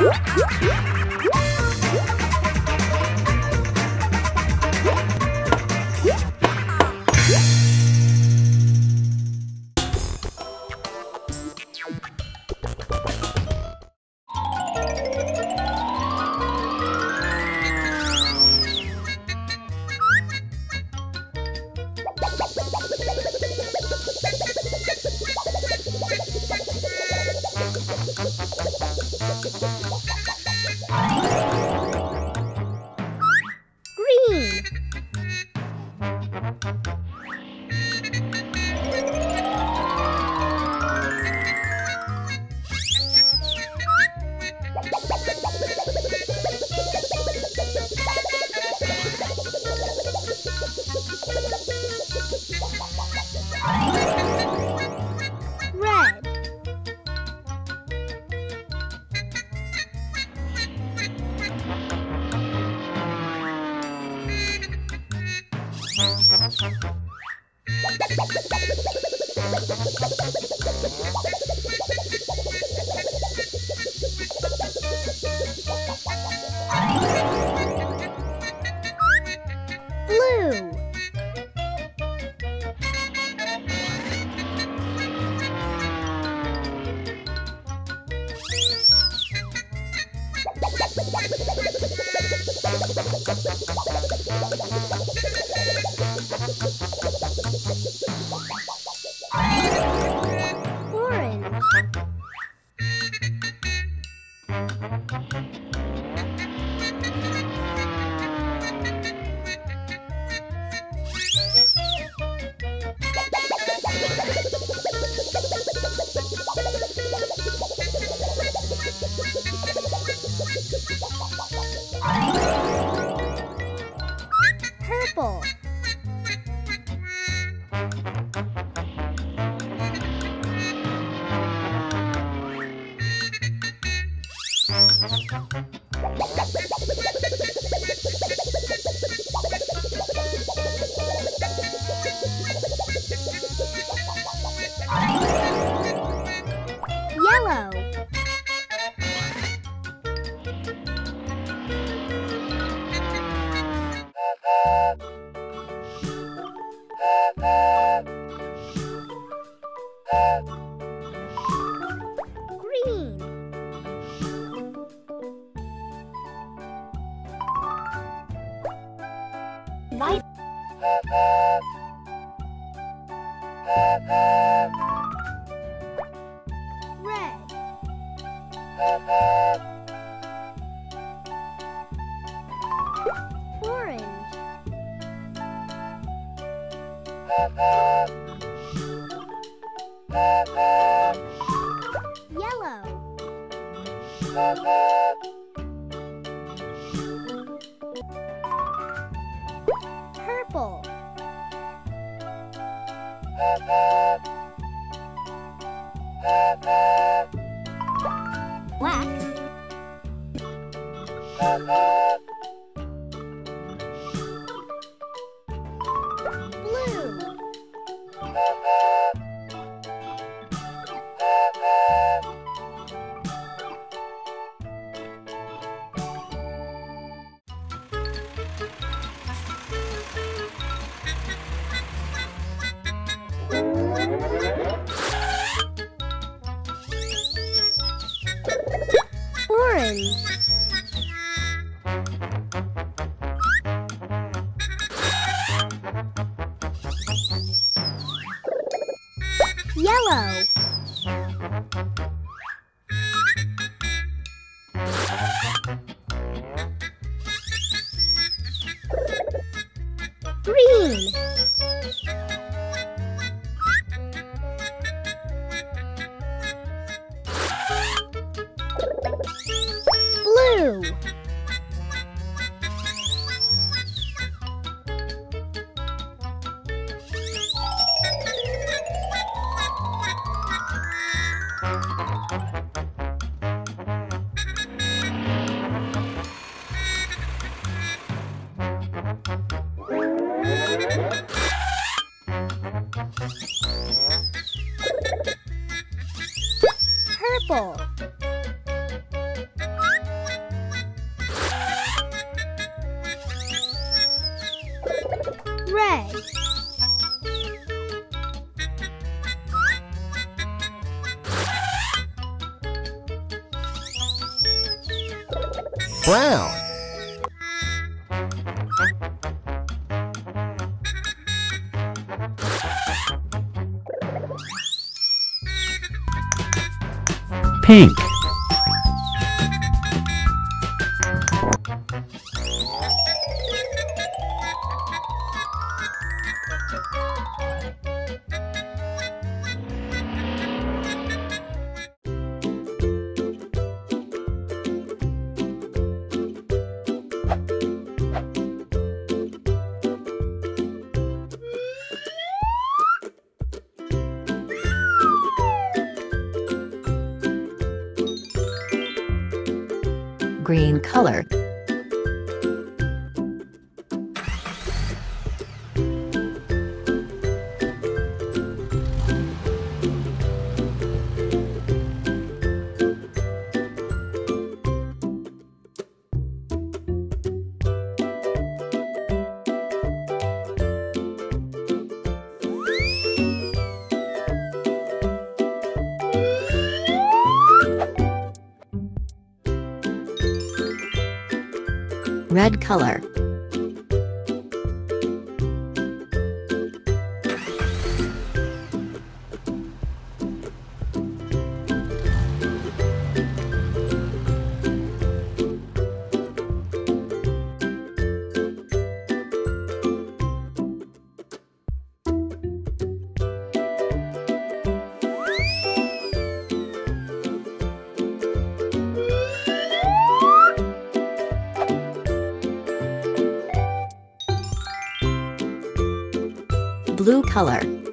Uh, uh, uh, uh. おっか? Bye. Yellow. Purple. Black. Orange. apple. Red. Brown. Pink. Green color. Color. Blue color.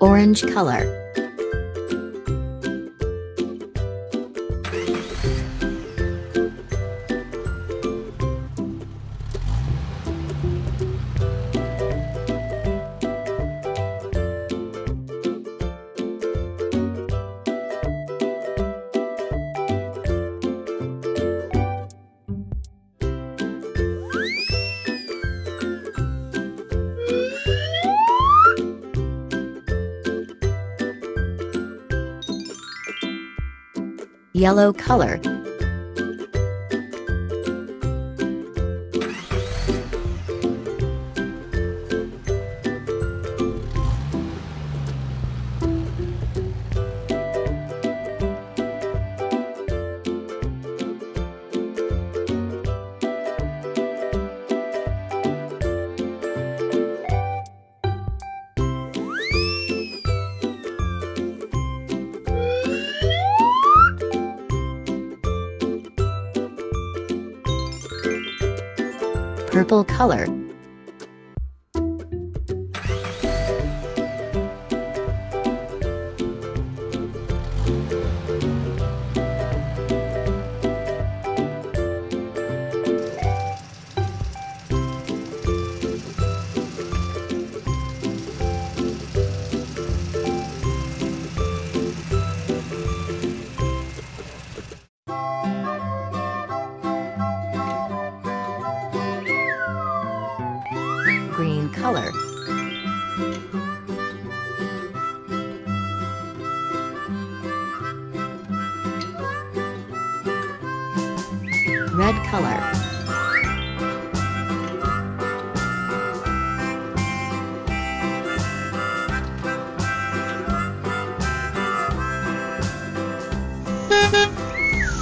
Orange color. Yellow color. Purple color.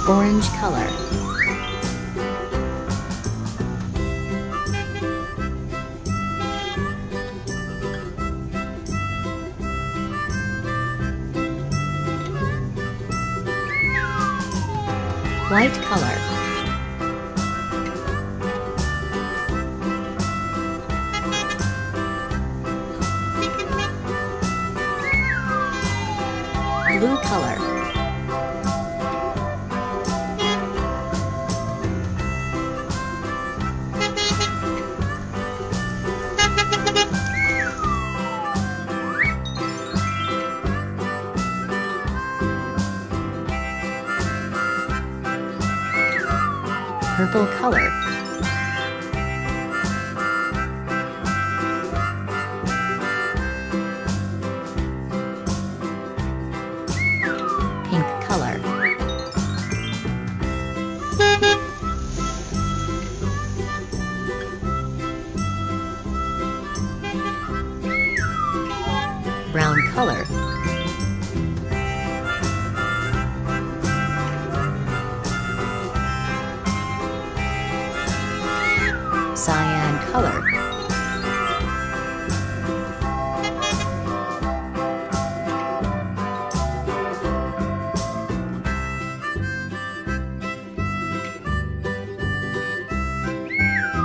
Orange color. White color. Blue color. Purple color. Cyan color.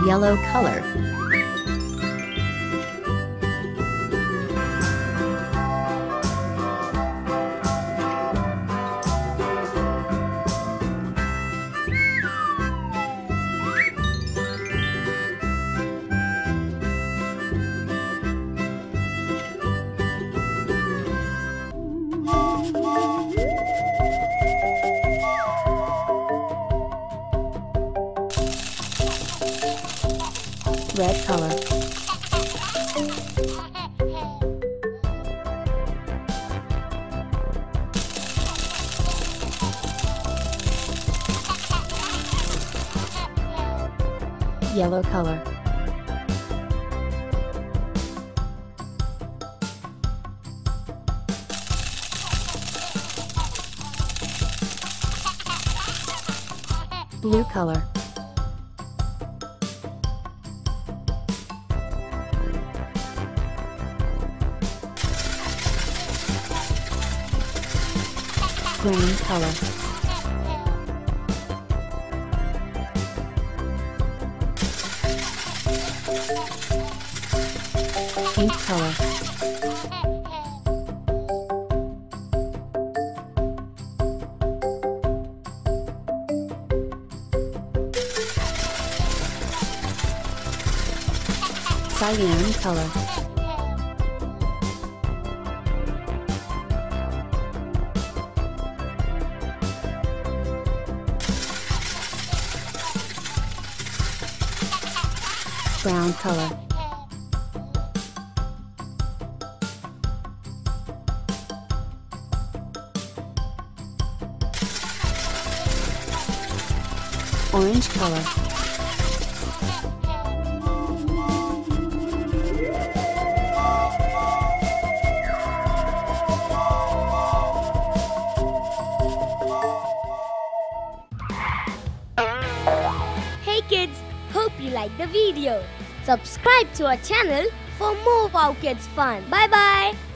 Yellow color. Red color. Yellow color. Blue color. Green color. Pink color. Cyan color. Brown color. Orange color. Like the video. Subscribe to our channel for more Wow Kidz fun. Bye bye.